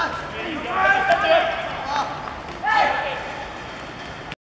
Come on.